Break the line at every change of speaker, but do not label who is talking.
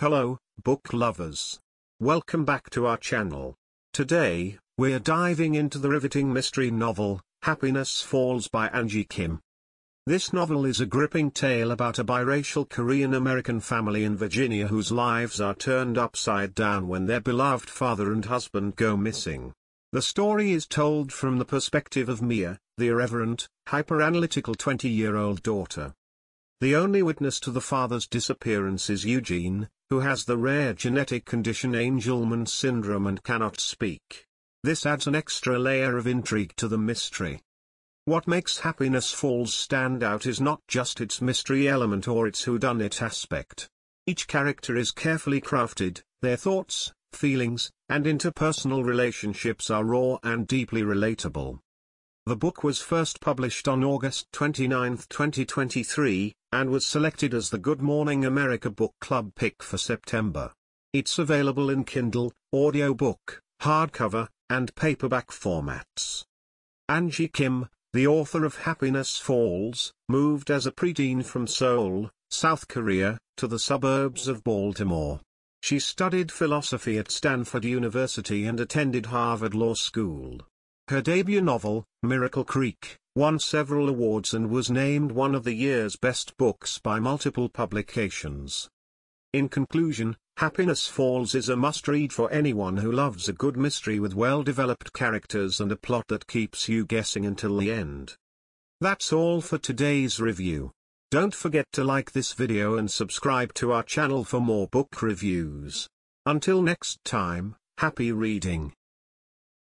Hello, book lovers. Welcome back to our channel. Today, we're diving into the riveting mystery novel, Happiness Falls by Angie Kim. This novel is a gripping tale about a biracial Korean-American family in Virginia whose lives are turned upside down when their beloved father and husband go missing. The story is told from the perspective of Mia, the irreverent, hyperanalytical 20-year-old daughter. The only witness to the father's disappearance is Eugene, who has the rare genetic condition Angelman syndrome and cannot speak. This adds an extra layer of intrigue to the mystery. What makes Happiness Falls stand out is not just its mystery element or its whodunit aspect. Each character is carefully crafted, their thoughts, feelings, and interpersonal relationships are raw and deeply relatable. The book was first published on August 29, 2023, and was selected as the Good Morning America Book Club pick for September. It's available in Kindle, audiobook, hardcover, and paperback formats. Angie Kim, the author of Happiness Falls, moved as a preteen from Seoul, South Korea, to the suburbs of Baltimore. She studied philosophy at Stanford University and attended Harvard Law School. Her debut novel, Miracle Creek, won several awards and was named one of the year's best books by multiple publications. In conclusion, Happiness Falls is a must-read for anyone who loves a good mystery with well-developed characters and a plot that keeps you guessing until the end. That's all for today's review. Don't forget to like this video and subscribe to our channel for more book reviews. Until next time, happy reading.